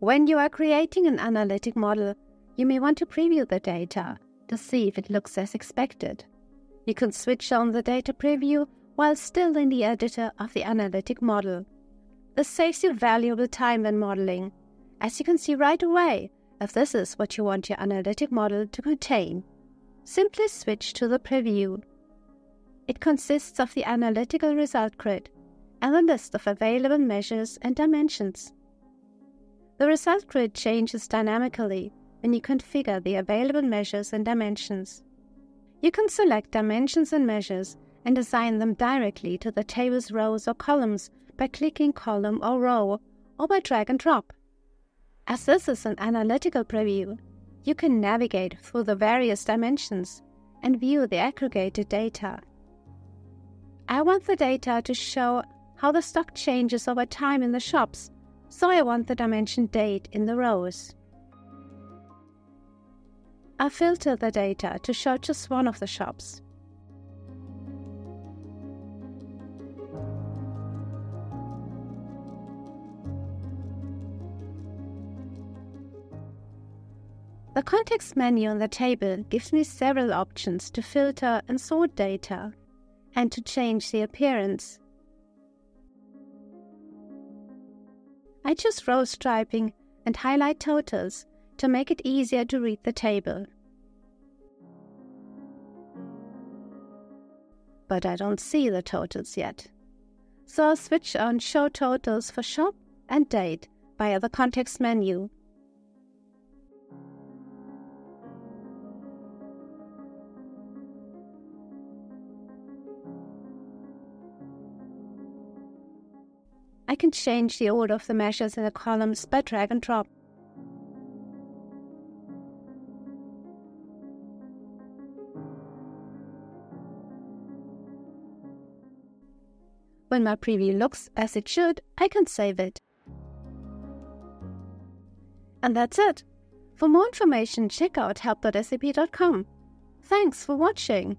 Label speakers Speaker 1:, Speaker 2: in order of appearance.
Speaker 1: When you are creating an analytic model, you may want to preview the data to see if it looks as expected. You can switch on the data preview while still in the editor of the analytic model. This saves you valuable time when modeling, as you can see right away if this is what you want your analytic model to contain. Simply switch to the preview. It consists of the analytical result grid and a list of available measures and dimensions. The result grid changes dynamically when you configure the available measures and dimensions. You can select dimensions and measures and assign them directly to the table's rows or columns by clicking column or row or by drag and drop. As this is an analytical preview, you can navigate through the various dimensions and view the aggregated data. I want the data to show how the stock changes over time in the shops, so I want the dimension date in the rows. I filter the data to show just one of the shops. The context menu on the table gives me several options to filter and sort data and to change the appearance. I choose row striping and highlight totals to make it easier to read the table. But I don't see the totals yet. So I'll switch on Show Totals for shop and date via the context menu. I can change the order of the measures in the columns by drag and drop. When my preview looks as it should, I can save it. And that's it. For more information, check out help.sap.com. Thanks for watching.